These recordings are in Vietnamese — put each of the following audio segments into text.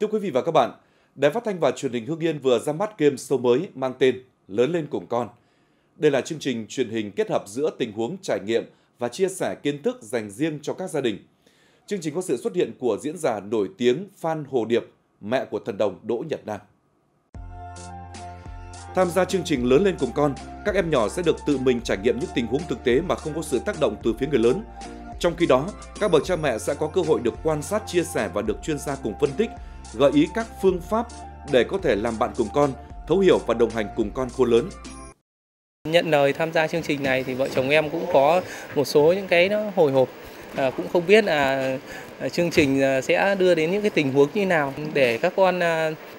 Thưa quý vị và các bạn, Đài Phát thanh và Truyền hình Hưng Yên vừa ra mắt game show mới mang tên Lớn lên cùng con. Đây là chương trình truyền hình kết hợp giữa tình huống trải nghiệm và chia sẻ kiến thức dành riêng cho các gia đình. Chương trình có sự xuất hiện của diễn giả nổi tiếng Phan Hồ Điệp, mẹ của thần đồng Đỗ Nhật Nam. Tham gia chương trình Lớn lên cùng con, các em nhỏ sẽ được tự mình trải nghiệm những tình huống thực tế mà không có sự tác động từ phía người lớn. Trong khi đó, các bậc cha mẹ sẽ có cơ hội được quan sát, chia sẻ và được chuyên gia cùng phân tích, gợi ý các phương pháp để có thể làm bạn cùng con, thấu hiểu và đồng hành cùng con khôn lớn. Nhận lời tham gia chương trình này thì vợ chồng em cũng có một số những cái nó hồi hộp à, cũng không biết là à, chương trình à, sẽ đưa đến những cái tình huống như nào để các con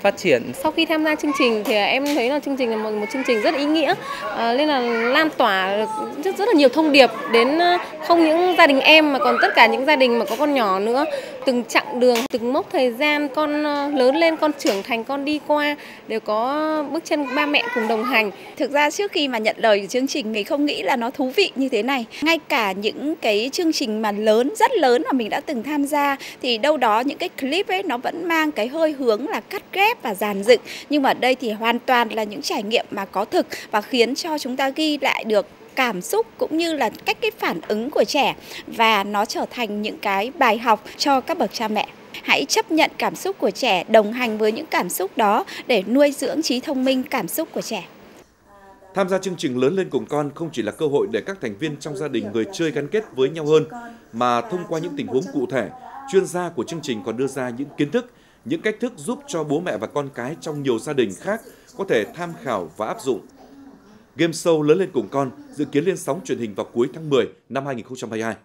phát triển. Sau khi tham gia chương trình thì em thấy là chương trình là một, một chương trình rất ý nghĩa à, nên là lan tỏa rất rất là nhiều thông điệp đến không những gia đình em mà còn tất cả những gia đình mà có con nhỏ nữa. Từng chặng đường, từng mốc thời gian con lớn lên, con trưởng thành, con đi qua đều có bước chân ba mẹ cùng đồng hành. Thực ra trước khi mà nhận lời chương trình mình không nghĩ là nó thú vị như thế này. Ngay cả những cái chương trình mà lớn, rất lớn mà mình đã từng tham gia. Thì đâu đó những cái clip ấy, nó vẫn mang cái hơi hướng là cắt ghép và dàn dựng. Nhưng mà ở đây thì hoàn toàn là những trải nghiệm mà có thực và khiến cho chúng ta ghi lại được cảm xúc cũng như là cách cái phản ứng của trẻ. Và nó trở thành những cái bài học cho các bậc cha mẹ. Hãy chấp nhận cảm xúc của trẻ, đồng hành với những cảm xúc đó để nuôi dưỡng trí thông minh, cảm xúc của trẻ. Tham gia chương trình lớn lên cùng con không chỉ là cơ hội để các thành viên trong gia đình người chơi gắn kết với nhau hơn, mà thông qua những tình huống cụ thể, chuyên gia của chương trình còn đưa ra những kiến thức, những cách thức giúp cho bố mẹ và con cái trong nhiều gia đình khác có thể tham khảo và áp dụng. Game show lớn lên cùng con dự kiến lên sóng truyền hình vào cuối tháng 10 năm 2022.